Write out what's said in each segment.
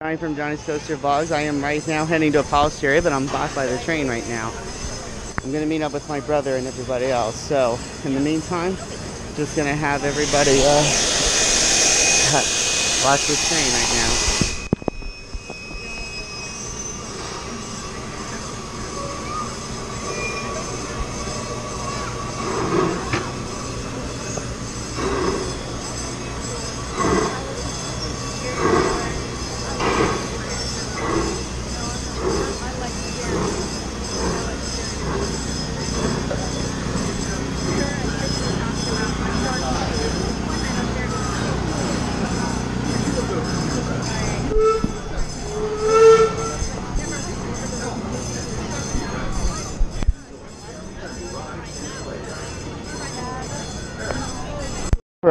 Johnny from Johnny's Coaster Vlogs. I am right now heading to Apollo's Chariot, but I'm blocked by the train right now. I'm gonna meet up with my brother and everybody else. So in the meantime, just gonna have everybody uh, watch this train right now.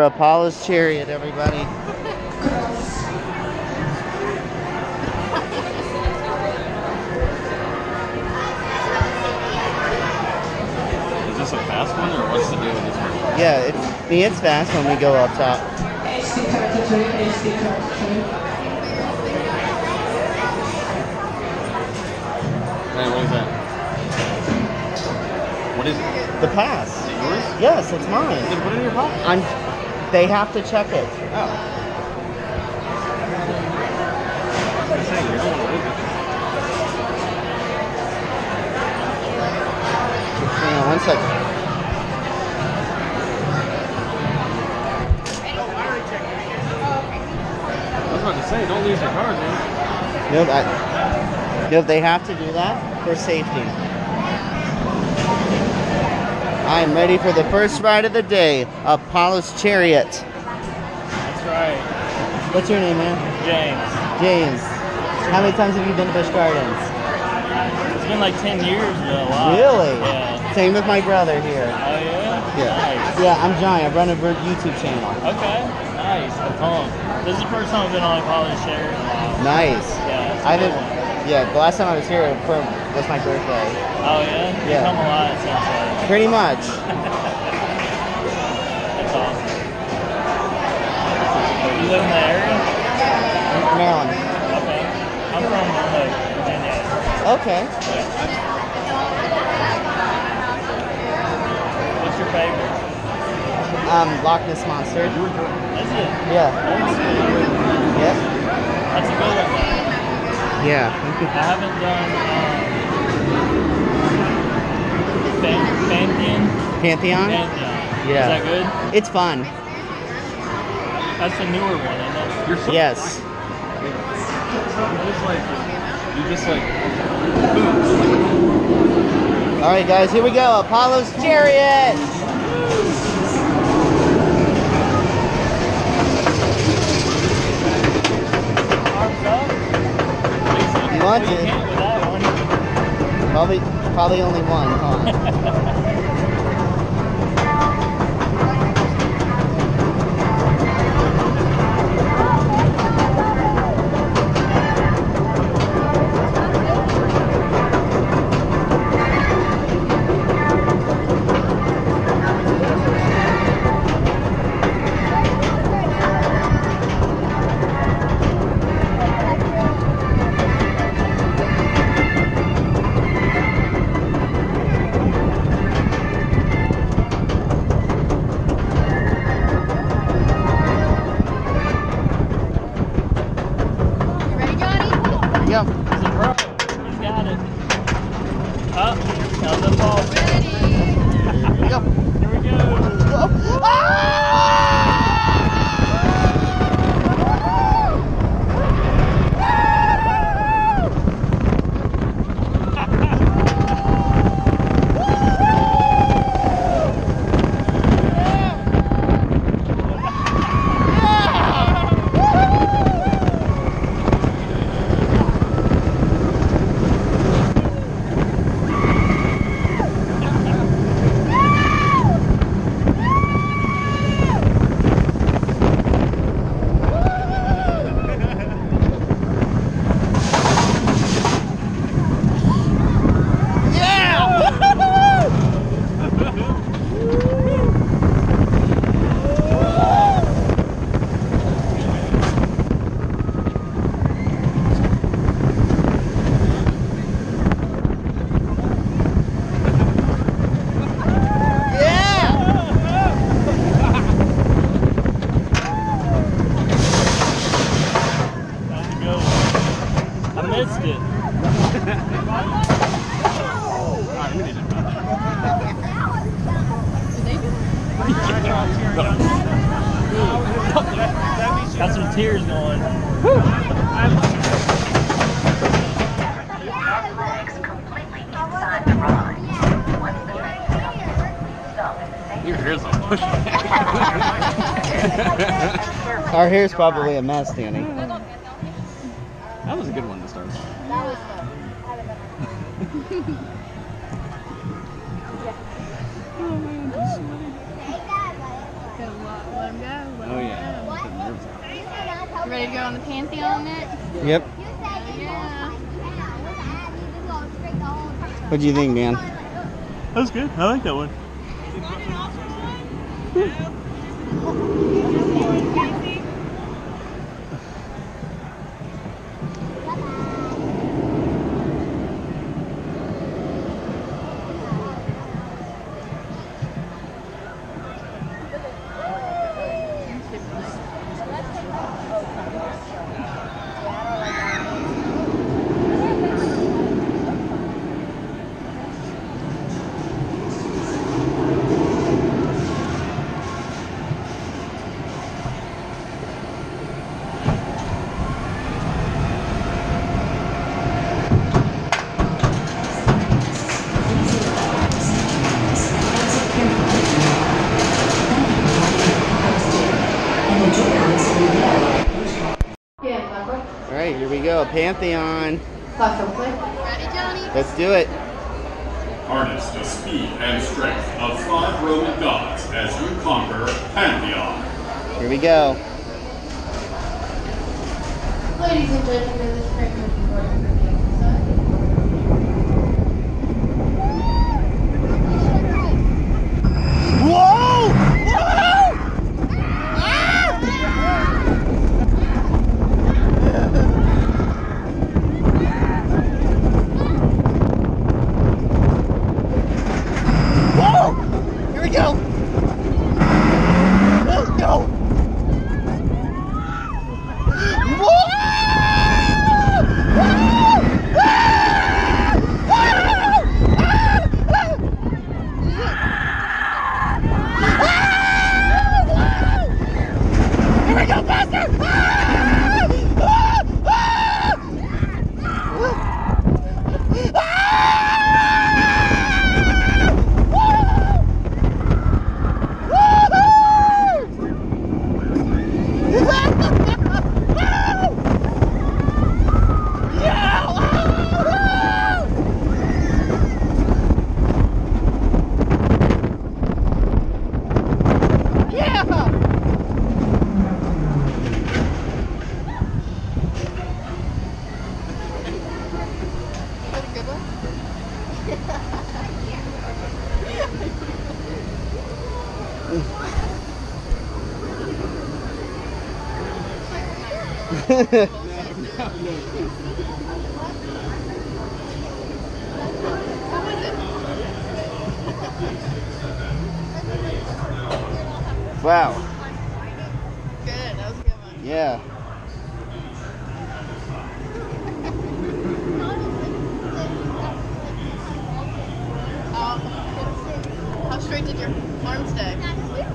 Apollo's Chariot, everybody. Is this a fast one or what's the deal with this one? Yeah, it's, I mean, it's fast when we go up top. Hey, what is that? What is it? The pass. Is it yours? Yes, it's mine. Then put it in your pocket. I'm. They have to check it. Oh. I was gonna say, you don't want to lose it. Hang on one second. I was about to say, don't lose your card, man. Nope. I, nope. They have to do that for safety. I am ready for the first ride of the day, Apollo's Chariot. That's right. What's your name, man? James. James. How many times have you been to Busch Gardens? It's been like 10 years though. Really? Yeah. Same with my brother here. Oh yeah? Yeah. Nice. Yeah, I'm Johnny. I run a bird YouTube channel. Okay. Nice. I'm pumped. This is the first time I've been on a Chariot. Wow. Nice. Yeah. I one. Yeah, the last time I was here was my birthday. Oh yeah? You Yeah. come a lot, it sounds like. Pretty much. That's awesome. You live in the area? Maryland. Okay. I'm from like, Virginia. Okay. Yeah. What's your favorite? Um, Loch Ness Monster. Is it? Yeah. Old school. Yep. That's a good one. Yeah. I haven't done um, Fan- Pantheon. Pantheon? Pantheon. Uh, yeah. Is that good? It's fun. That's the newer one, isn't it? You're so Yes. You just like, you just like, All right, guys, here we go. Apollo's Chariot. Arms up. You want Well, you to? can't with that one. Probably, probably only one. Huh? Our hair's probably a mess, Danny. That was a good one to start. Oh yeah. Get the nerves out. Ready to go on the Pantheon next? Yep. Yeah. What do you think, man? That was good. I like that one. Pantheon. Ready, Johnny? Let's do it. Harness the speed and strength of five Roman gods as you conquer Pantheon. Here we go. Ladies and gentlemen,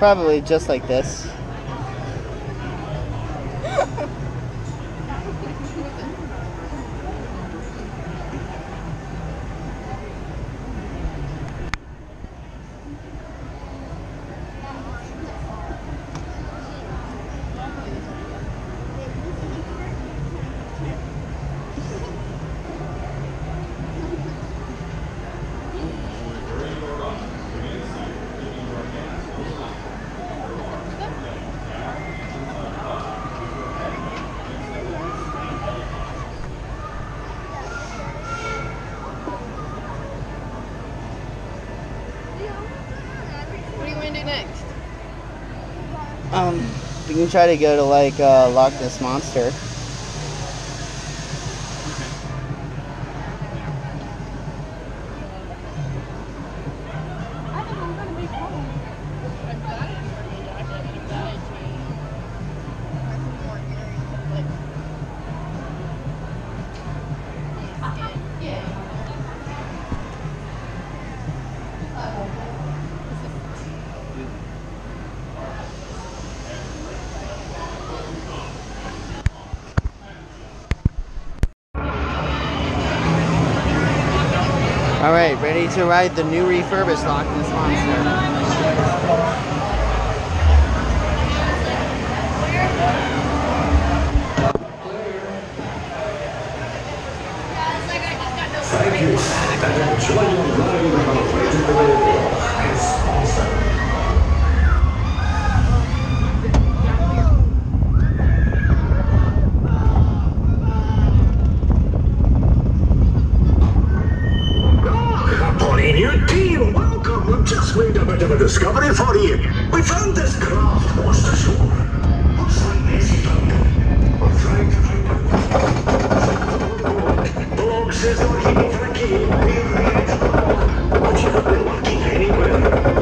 Probably just like this. What do you want to do next? Um, we can try to go to like uh, Loch Ness Monster. All right, ready to ride the new refurbished Loch Ness Monster. Just made a bit of a discovery for you. We found this craft washed ashore. Looks like found it. We're trying to find out. The log says for a cave near the edge of the rock, but you could be lurking anywhere.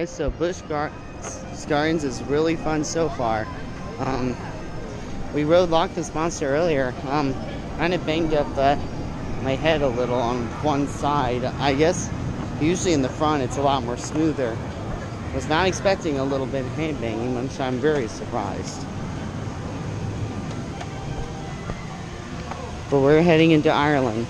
Guys, so Busch Gar- Gardens is really fun so far. Um, we rode Loch Ness Monster earlier. Um, kind of banged up uh, my head a little on one side. I guess usually in the front it's a lot more smoother. Was not expecting a little bit of head banging, which I'm very surprised. But we're heading into Ireland.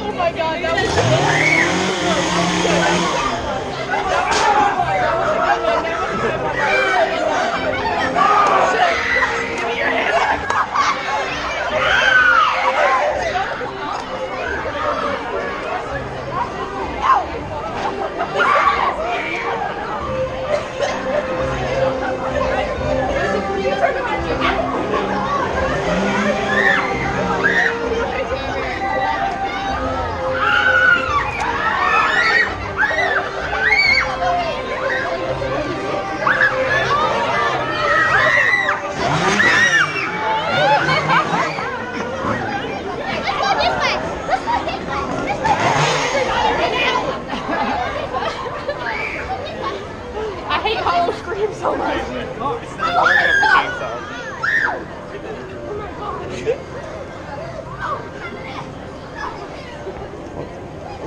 Oh my god, that was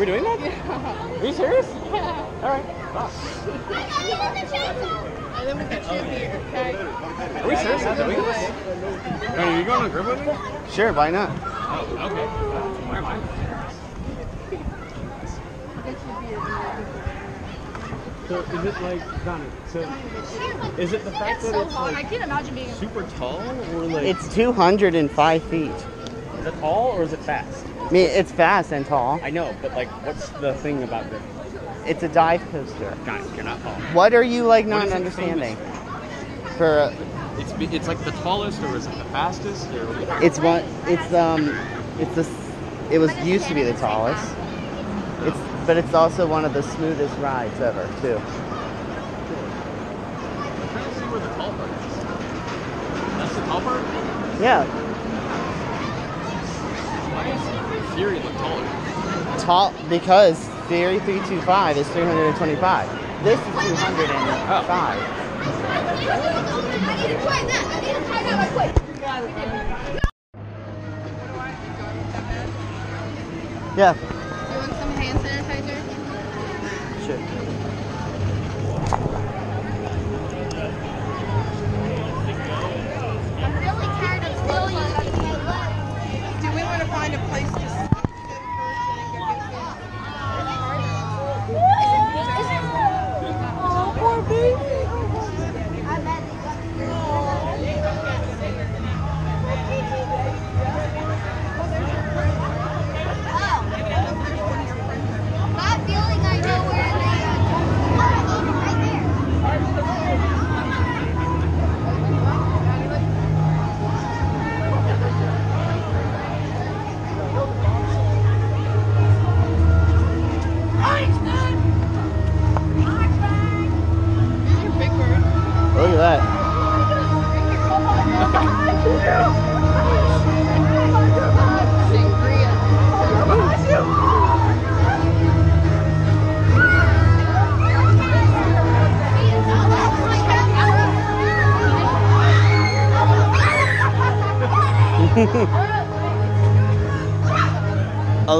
Are we doing that? Are you serious? Alright. And then we get you here, okay? Are we seriously doing this? Are you going to grip with me? Sure, why not? Oh, okay. Never mind. So is it like Johnny? So is it the fact It's that so it's hot. I can't imagine being. super tall, or like It's 205 feet. is it tall or is it fast? I mean, it's fast and tall. I know, but like, what's the thing about this? It's a dive coaster. Johnny, you're not tall. What are you like not understanding? famous For uh, It's it's like the tallest, or is it the fastest, or it's one. It's um. It's the. It was used to be the tallest. It's but it's also one of the smoothest rides ever too. I'm trying to see where the tall part is. That's the tall part. Yeah, Why is Fury the taller? tall because Fury 325 is 325. This is 205. I need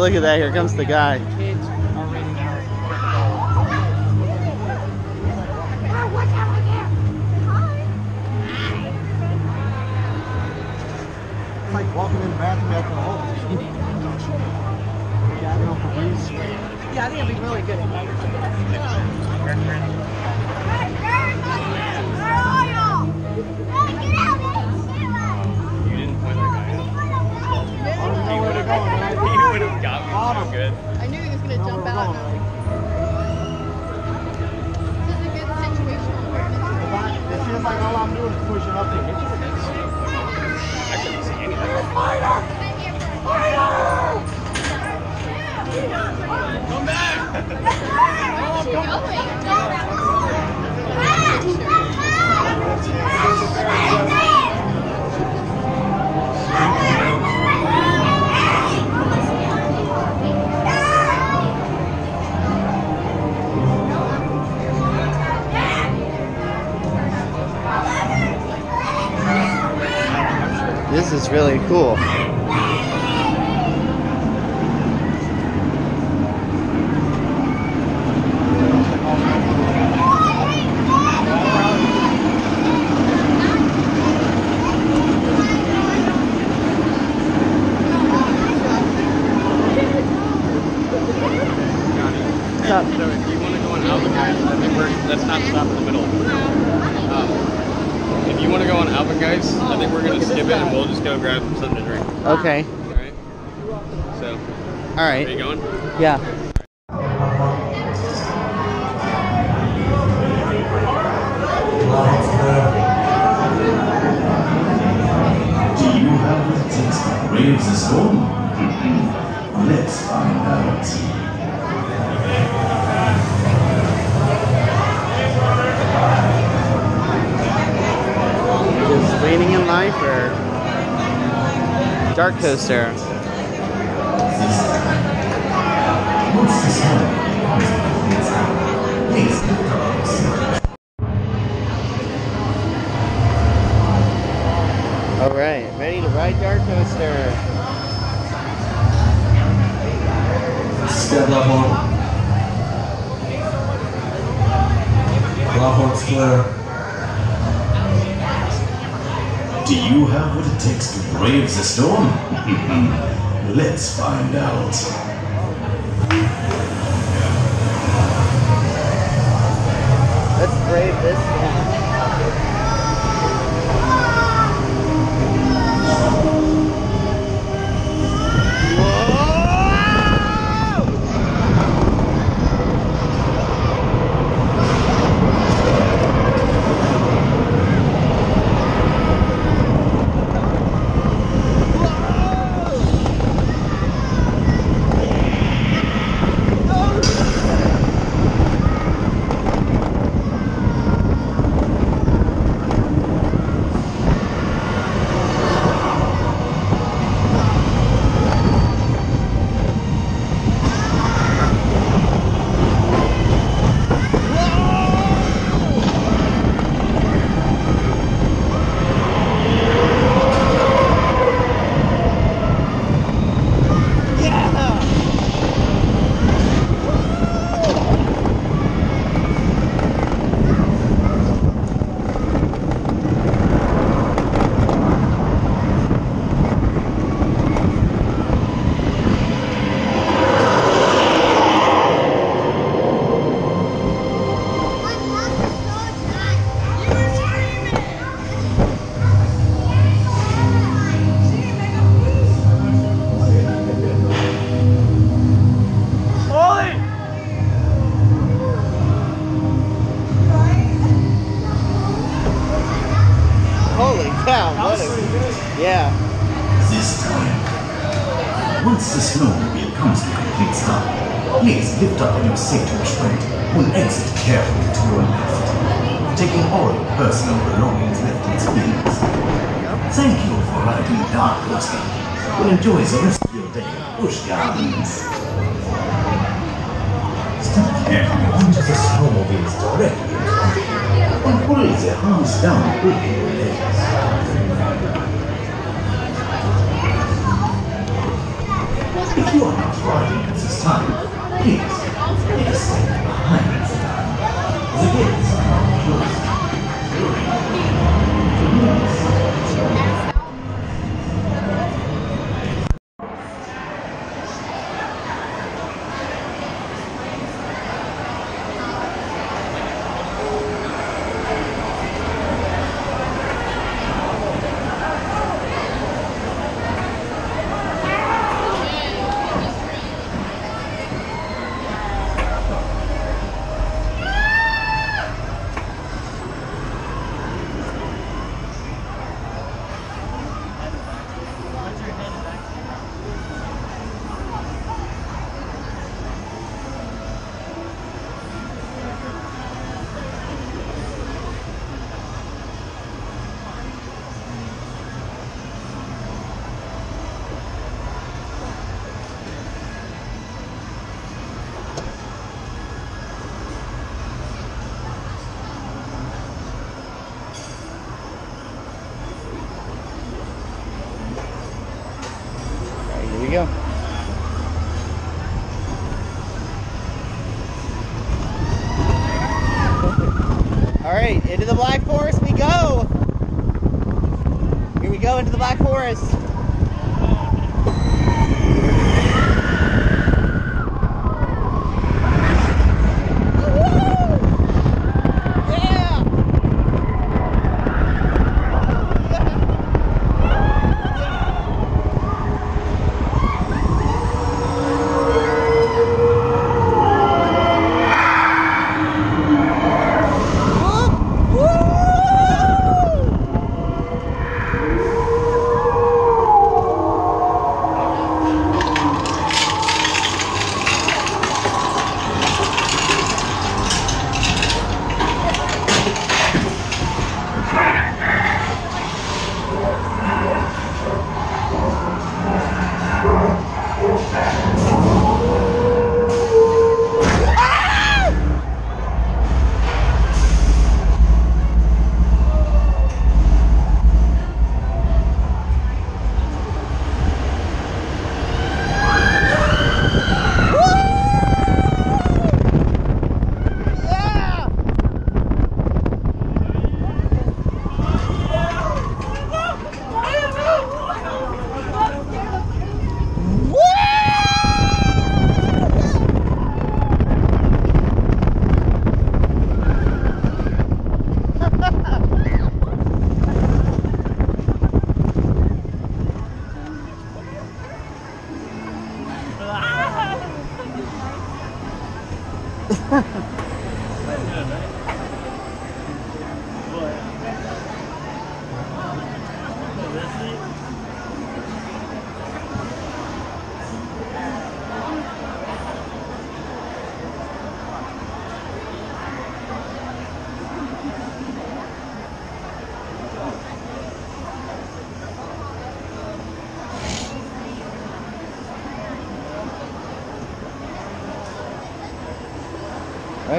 look at that. Here comes the guy. Kids are reading out. It's like walking in the bathroom after a hole. Yeah, I don't know if Febreze. Yeah, I think it'd be really good. Got me so good. I knew he was gonna No, jump out. going. This is a good awareness. It feels like all I'm doing is pushing up and hitting. I couldn't see anything. This is really cool. Your Coaster. All right, ready to ride DarKoaster. Step level. Lawhorn Square. What it takes to brave the storm? Let's find out. Let's brave this storm. This time. Once the snowmobile comes to a complete stop, please lift up in your seat restraint and exit carefully to your left, taking all your personal belongings left in its wheels. Thank you for riding DarKoaster. Well, enjoy the rest of your day at Busch Gardens. Step carefully onto the snowmobiles directly in and pull the arms down with You are not worthy at this time. Please, please stay behind. The gates are closed. Paris.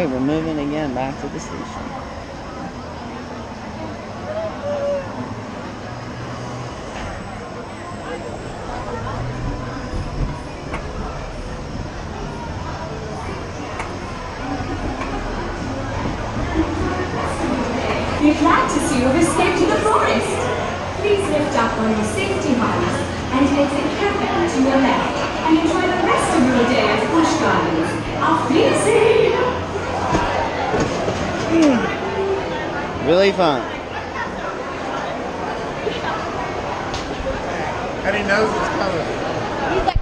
Okay, removing again back to the city. Really fun. And he knows it's coming.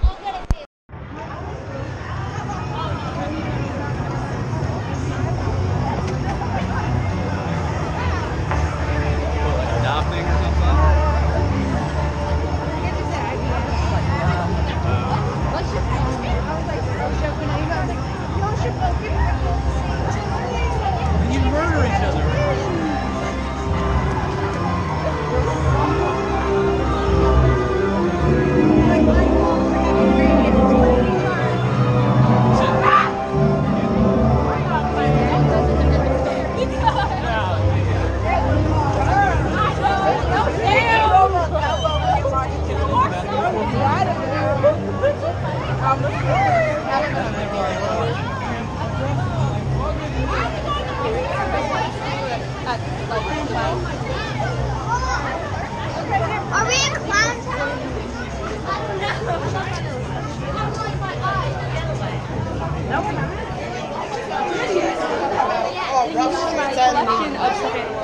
Collection of stuffed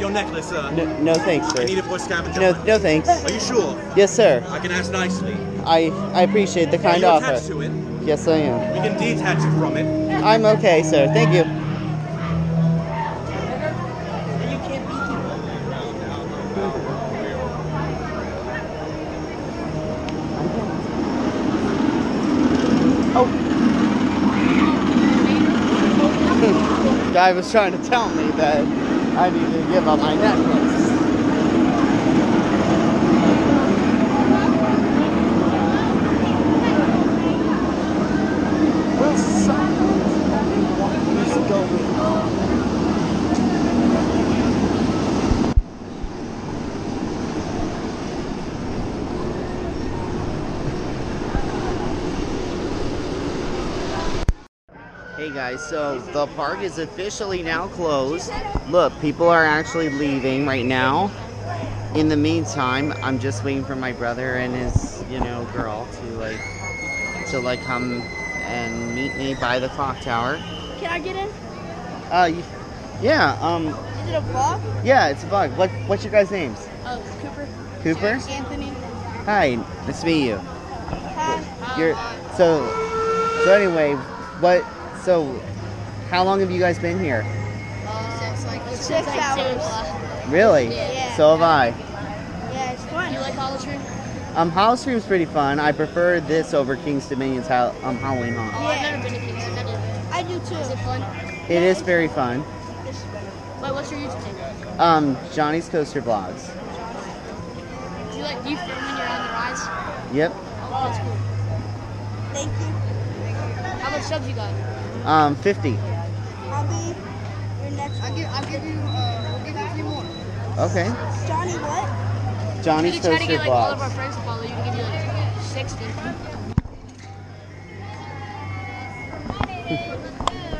your necklace, sir? No, no thanks, sir. I need it for scavenger No, no thanks. Are you sure? Yes, sir. I can ask nicely. I I appreciate the Are kind you offer. attached to it? Yes, I am. We can detach it from it. I'm okay, sir. Thank you. Oh. Guy was trying to tell me that I needed to give up my necklace. Hey guys, so the park is officially now closed. Look, people are actually leaving right now. In the meantime, I'm just waiting for my brother and his, you know, girl to like to like come and meet me by the clock tower. Can I get in? Uh, yeah, um, Is it a vlog? yeah, it's a bug. What, what's your guys' names? Oh, Cooper. Cooper? Anthony. Hi, nice to meet you. Hi. You're so. So anyway, what? So, how long have you guys been here? Six, like, six hours. Really? Yeah. So have I. Yeah, it's fun. Do you like Hollister? Um, Howl-O-Scream's pretty fun. I prefer this over Kings Dominion's ha- um, Halloween Haunt. Oh, I've never been to King's. Dominion. I do too. Is it fun? It is very fun. Wait, what's your YouTube name? Um, Johnny's Coaster Vlogs. Do you like do you film when you're on the rides? Yep. Oh, that's cool. Thank you. How much subs you got? Um, 50. I'll be your next. I'll give. I'll give you. Uh, we'll give you three more. Okay. Johnny, what? Johnny's we could try to get like all of our friends to follow you to give you like sixty.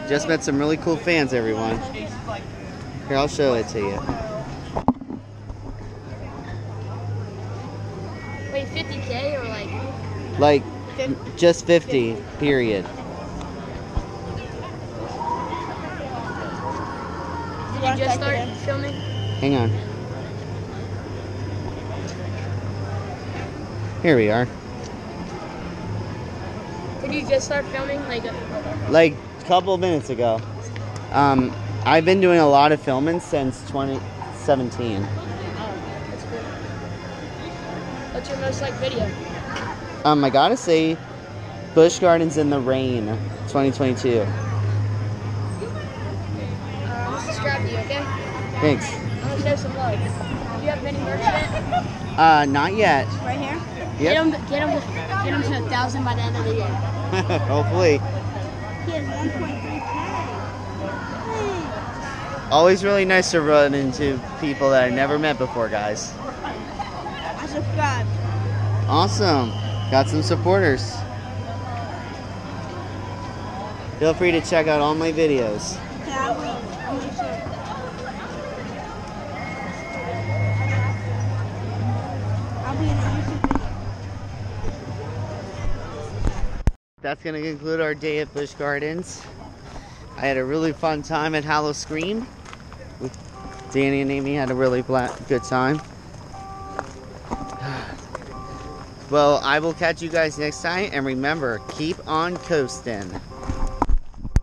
Just met some really cool fans, everyone. Here, I'll show it to you. Wait, 50k or like? Like, just 50, period. You just start filming? Hang on. Here we are. Did you just start filming? Like, uh, Like a couple of minutes ago. Um, I've been doing a lot of filming since 2017. that's cool. What's your most liked video? Um, I gotta say, Busch Gardens in the Rain, 2022. Thanks. I'm gonna show some love. Do you have any merch yet? Uh, not yet. Right here. Yep. Get him, get him, to, get him to a thousand by the end of the year. Hopefully. He has 1.3k. Always really nice to run into people that I never met before, guys. I subscribed. Awesome. Got some supporters. Feel free to check out all my videos. That's going to conclude our day at Busch Gardens. I had a really fun time at Howl-O-Scream. Danny and Amy had a really good time. Well, I will catch you guys next time, and remember, keep on coasting.